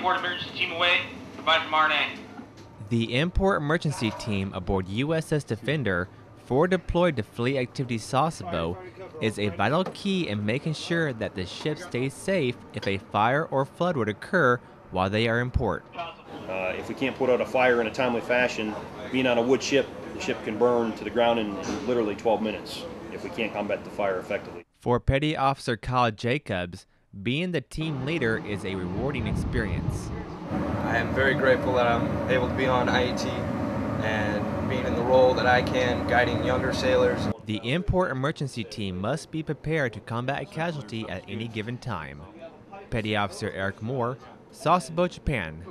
inport emergency team away. Provide from RNA. The inport emergency team aboard USS Defender, forward deployed to Fleet Activity Sasebo, is a vital key in making sure that the ship stays safe if a fire or flood would occur while they are in port. Uh, if we can't put out a fire in a timely fashion, being on a wood ship, the ship can burn to the ground in, in literally 12 minutes if we can't combat the fire effectively. For Petty Officer Kyle Jacobs, being the team leader is a rewarding experience. I am very grateful that I'm able to be on IET and being in the role that I can, guiding younger sailors. The inport emergency team must be prepared to combat a casualty at any given time. Petty Officer Eric Moorer, Sasebo, Japan.